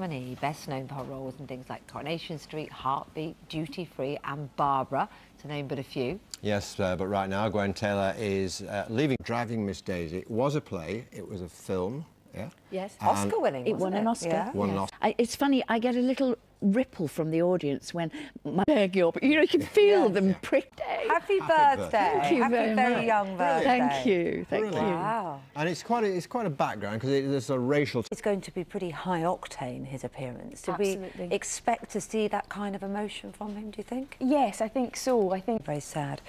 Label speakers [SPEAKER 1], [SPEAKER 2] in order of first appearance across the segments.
[SPEAKER 1] Money, best known for her roles in things like Coronation Street, Heartbeat, Duty Free, and Barbara, to name but a few.
[SPEAKER 2] Yes, uh, but right now Gwen Taylor is uh, leaving Driving Miss Daisy. It was a play, it was a film, yeah?
[SPEAKER 3] Yes.
[SPEAKER 1] Oscar winning.
[SPEAKER 3] It
[SPEAKER 1] wasn't
[SPEAKER 3] won an Oscar.
[SPEAKER 1] Yeah.
[SPEAKER 2] Won an Oscar.
[SPEAKER 3] I, it's funny, I get a little ripple from the audience when my beg you. You know, you can feel them prick.
[SPEAKER 1] Happy
[SPEAKER 2] Happy
[SPEAKER 1] birthday.
[SPEAKER 2] birthday.
[SPEAKER 3] Thank you
[SPEAKER 1] Happy
[SPEAKER 3] very
[SPEAKER 1] very
[SPEAKER 3] much.
[SPEAKER 1] young birthday.
[SPEAKER 3] Thank you, thank
[SPEAKER 2] Brilliant.
[SPEAKER 3] you.
[SPEAKER 1] Wow.
[SPEAKER 2] And it's quite a, it's quite a background because it, there's a racial.
[SPEAKER 1] It's going to be pretty high octane, his appearance. Did
[SPEAKER 4] Absolutely.
[SPEAKER 1] we expect to see that kind of emotion from him, do you think?
[SPEAKER 4] Yes, I think so. I think
[SPEAKER 1] Very sad.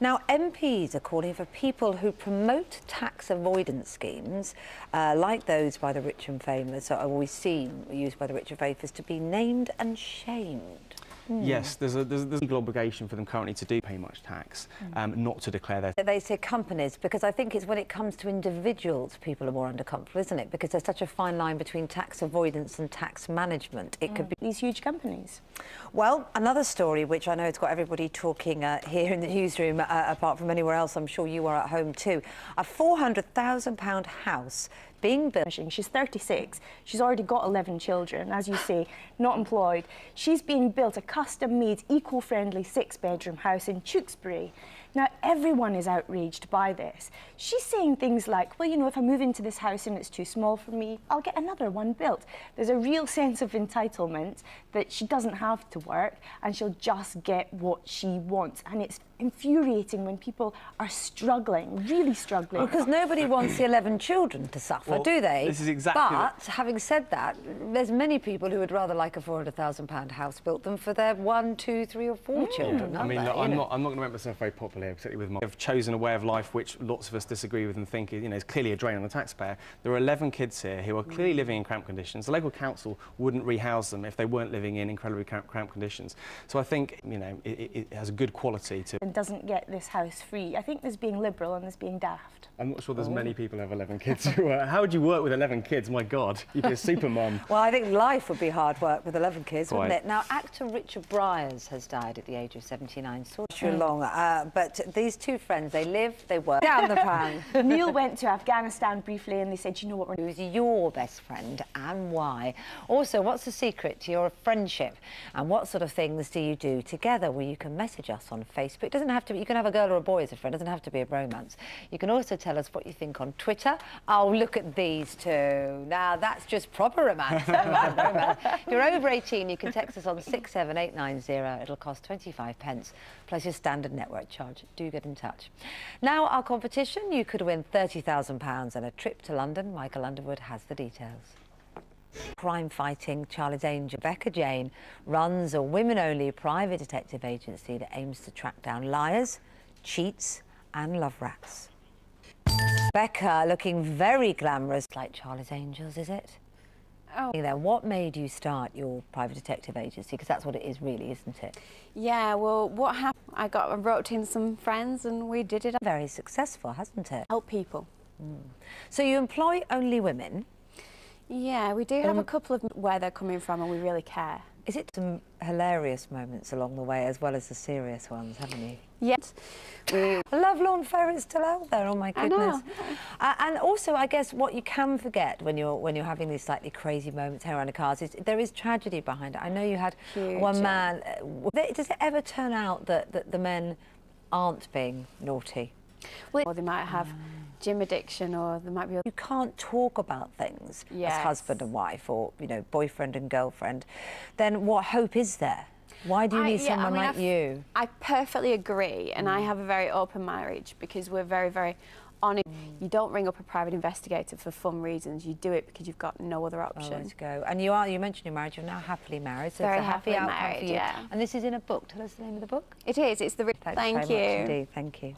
[SPEAKER 1] Now, MPs are calling for people who promote tax avoidance schemes, uh, like those by the rich and famous, or always seen used by the rich and famous, to be named and shamed.
[SPEAKER 5] Yes, there's a, there's, there's a legal obligation for them currently to do pay much tax, um, not to declare their
[SPEAKER 1] They say companies because I think it's when it comes to individuals, people are more uncomfortable, isn't it? Because there's such a fine line between tax avoidance and tax management. It could be.
[SPEAKER 4] these huge companies.
[SPEAKER 1] Well, another story which I know has got everybody talking uh, here in the newsroom, uh, apart from anywhere else, I'm sure you are at home too. A £400,000 house being built.
[SPEAKER 4] She's 36. She's already got 11 children, as you say, not employed. She's being built a custom-made, eco-friendly six-bedroom house in Tewkesbury. Now, everyone is outraged by this. She's saying things like, well, you know, if I move into this house and it's too small for me, I'll get another one built. There's a real sense of entitlement that she doesn't have to work and she'll just get what she wants. And it's infuriating when people are struggling, really struggling.
[SPEAKER 1] Because nobody wants the 11 children to suffer,
[SPEAKER 5] Well,
[SPEAKER 1] do they?
[SPEAKER 5] this is exactly
[SPEAKER 1] But having said that, there's many people who would rather like a £400,000 house built than for their one, two, three, or four mm. children.
[SPEAKER 5] I
[SPEAKER 1] aren't
[SPEAKER 5] mean,
[SPEAKER 1] they?
[SPEAKER 5] look,
[SPEAKER 1] You
[SPEAKER 5] I'm
[SPEAKER 1] know?
[SPEAKER 5] not, I'm not going to make myself very popular, here, particularly with my. I've chosen a way of life which lots of us disagree with and think you know, is clearly a drain on the taxpayer. There are 11 kids here who are mm. clearly living in cramped conditions. The local council wouldn't rehouse them if they weren't living in incredibly cramped, cramped conditions. So I think you know, it, it, it has a good quality to.
[SPEAKER 4] And doesn't get this house free. I think there's being liberal and there's being daft.
[SPEAKER 5] I'm not sure there's many people who have 11 kids who are. How would you work with 11 kids? My God, you'd be a super mum.
[SPEAKER 1] Well, I think life would be hard work with 11 kids, wouldn't it? Now, actor Richard Briers has died at the age of 79. So too long. Uh, but these two friends, they live, they work down the pan.
[SPEAKER 4] Neil went to Afghanistan briefly and they said, you know what, we're
[SPEAKER 1] Who's your best friend and why? Also, what's the secret to your friendship? And what sort of things do you do together? Well, you can message us on Facebook. Doesn't have to be, you can have a girl or a boy as a friend. It doesn't have to be a romance. You can also tell us what you think on Twitter. Oh, look at these two. Now, that's just proper romance. romance. You're over 18, you can text us on 67890. It'll cost 25 pence plus your standard network charge. Do get in touch. Now, our competition, you could win £30,000 and a trip to London. Michael Underwood has the details. Crime fighting Charlie's Angel Becca Jane runs a women only private detective agency that aims to track down liars, cheats, and love rats. Becca looking very glamorous like Charlie's Angels, is it?
[SPEAKER 6] Oh.
[SPEAKER 1] Then what made you start your private detective agency? Because that's what it is, really, isn't it?
[SPEAKER 6] Yeah, well, what happened? I got I wrote in some friends and we did it.
[SPEAKER 1] Very successful, hasn't it?
[SPEAKER 6] Help people. Hmm.
[SPEAKER 1] So you employ only women.
[SPEAKER 6] Yeah, we do have a couple of where they're coming from and we really care.
[SPEAKER 1] Is it some hilarious moments along the way as well as the serious ones, haven't you?
[SPEAKER 6] Yes, we
[SPEAKER 1] Love Lawn Ferret's still out there. Oh my goodness! Uh, and also, I guess what you can forget when you're when you're having these slightly crazy moments here around the cars is there is tragedy behind it. I know you had
[SPEAKER 6] Huge,
[SPEAKER 1] one man. uh, Does it ever turn out that, that the men aren't being naughty?
[SPEAKER 6] or they might have gym addiction or there might be
[SPEAKER 1] You can't talk about things as
[SPEAKER 6] Yes.
[SPEAKER 1] husband and wife, or you know, boyfriend and girlfriend. Then what hope is there? Why do you
[SPEAKER 6] I-
[SPEAKER 1] need
[SPEAKER 6] yeah, I
[SPEAKER 1] someone
[SPEAKER 6] mean, I
[SPEAKER 1] like
[SPEAKER 6] f-
[SPEAKER 1] you?
[SPEAKER 6] I perfectly agree, and
[SPEAKER 1] Mm.
[SPEAKER 6] I have a very open marriage because we're very, very honest.
[SPEAKER 1] Mm.
[SPEAKER 6] You don't ring up a private investigator for fun reasons. You do it because you've got no other
[SPEAKER 1] Oh,
[SPEAKER 6] option.
[SPEAKER 1] let's go. And you are, you mentioned your marriage, you're now happily married, so
[SPEAKER 6] Very
[SPEAKER 1] it's a happy
[SPEAKER 6] happily
[SPEAKER 1] outcome
[SPEAKER 6] married,
[SPEAKER 1] for you.
[SPEAKER 6] yeah.
[SPEAKER 1] And this is in a book. Tell us the name of the book.
[SPEAKER 6] It is. It's the.
[SPEAKER 1] Thanks
[SPEAKER 6] Thank you.
[SPEAKER 1] much indeed. Thank you.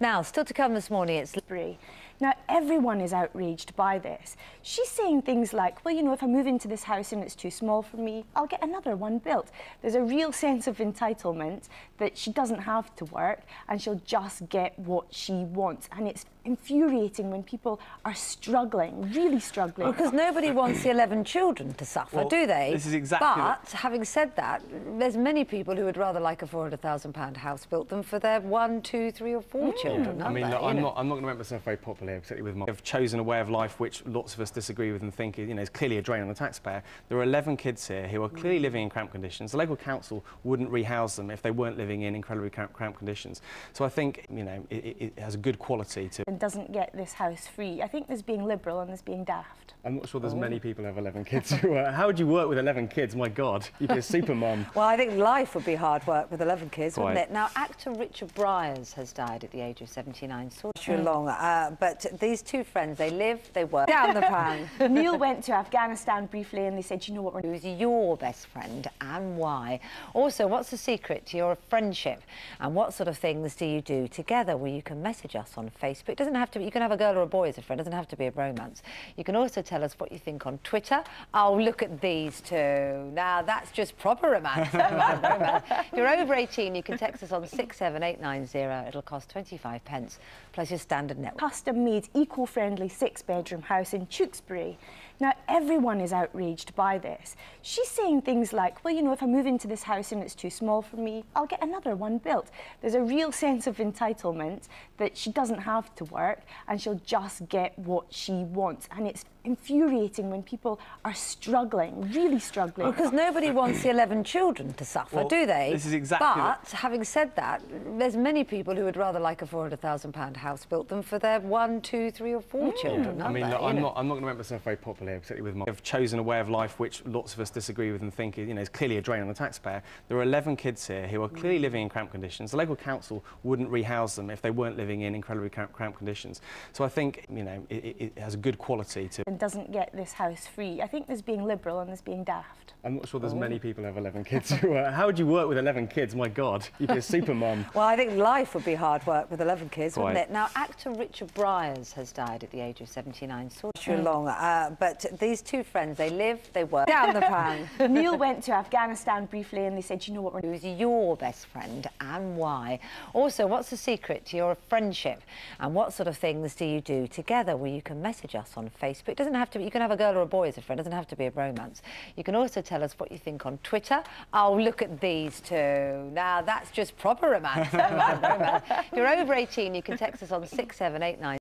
[SPEAKER 1] Now, still to come this morning, it's
[SPEAKER 4] Free. Now, everyone is outraged by this. She's saying things like, well, you know, if I move into this house and it's too small for me, I'll get another one built. There's a real sense of entitlement that she doesn't have to work and she'll just get what she wants. And it's infuriating when people are struggling, really struggling.
[SPEAKER 1] Because nobody wants the 11 children to suffer,
[SPEAKER 5] Well,
[SPEAKER 1] do they?
[SPEAKER 5] this is exactly the-
[SPEAKER 1] But having said that, there's many people who would rather like a 400,000 pound house built than for their one, two, three, or four children.
[SPEAKER 5] I
[SPEAKER 1] aren't
[SPEAKER 5] mean,
[SPEAKER 1] they?
[SPEAKER 5] look, I'm
[SPEAKER 1] know?
[SPEAKER 5] not, I'm not going to make myself very popular, here, particularly with my... I've chosen a way of life which lots of us disagree with and think you know, is clearly a drain on the taxpayer. There are 11 kids here who are mm. clearly living in cramped conditions. The local council wouldn't rehouse them if they weren't living in incredibly cramped, cramped conditions. So I think, you know, it, it, it has a good quality to...
[SPEAKER 4] and doesn't get this house free. I think there's being liberal and there's being daft.
[SPEAKER 5] I'm not sure
[SPEAKER 1] Oh.
[SPEAKER 5] there's many people who have 11 kids who are... How would you work with 11 kids? My God, you'd be a super mum.
[SPEAKER 1] Well, I think life would be hard work with 11 kids, wouldn't it? Now, actor Richard Briers has died at the age of 79. So too long. Uh, but these two friends, they live, they work down the pan.
[SPEAKER 4] Neil went to Afghanistan briefly and they said, you know what,
[SPEAKER 1] Who's your best friend and why? Also, what's the secret to your friendship? And what sort of things do you do together? Well, you can message us on Facebook. It doesn't have to be, you can have a girl or a boy as a friend. It doesn't have to be a romance. You can also tell us what you think on Twitter. Oh, look at these two. Now, that's just proper romance. romance. If you're over 18, you can text us on 67890. It'll cost 25 pence plus your standard network.
[SPEAKER 4] custom-made, eco-friendly six-bedroom house in Tewkesbury. Now, everyone is outraged by this. She's saying things like, well, you know, if I move into this house and it's too small for me, I'll get another one built. There's a real sense of entitlement that she doesn't have to work and she'll just get what she wants. And it's infuriating when people are struggling, really struggling.
[SPEAKER 1] Because nobody wants the 11 children to suffer,
[SPEAKER 5] Well,
[SPEAKER 1] do they?
[SPEAKER 5] this is exactly the-
[SPEAKER 1] But having said that, there's many people who would rather like a 400,000 pound house built than for their one, two, three, or four children.
[SPEAKER 5] I
[SPEAKER 1] aren't
[SPEAKER 5] mean,
[SPEAKER 1] they?
[SPEAKER 5] I'm
[SPEAKER 1] know?
[SPEAKER 5] not, I'm not going to make myself very popular, here, particularly with my... I've chosen a way of life which lots of us disagree with and think you know, is clearly a drain on the taxpayer. There are 11 kids here who are clearly living in cramped conditions. The local council wouldn't rehouse them if they weren't living in incredibly cramped, cramped conditions. So I think, you know, it, it, it has a good quality to...
[SPEAKER 4] and doesn't get this house free. I think there's being liberal and there's being daft.
[SPEAKER 5] I'm not sure
[SPEAKER 1] Oh.
[SPEAKER 5] there's many people who have 11 kids who are... How would you work with 11 kids? My God, you'd be a super mum.
[SPEAKER 1] Well, I think life would be hard work with 11 kids, wouldn't it? Now, actor Richard Briers has died at the age of 79. So too long. Uh, but these two friends, they live, they work down the pan.
[SPEAKER 4] Neil went to Afghanistan briefly and they said, you know what,
[SPEAKER 1] Who's your best friend and why? Also, what's the secret to your friendship? And what sort of things do you do together? Well, you can message us on Facebook. It doesn't have to be, you can have a girl or a boy as a friend. It doesn't have to be a romance. You can also tell us what you think on Twitter. Oh, look at these two. Now, that's just proper romance. you're over 18, you can text us on 67890.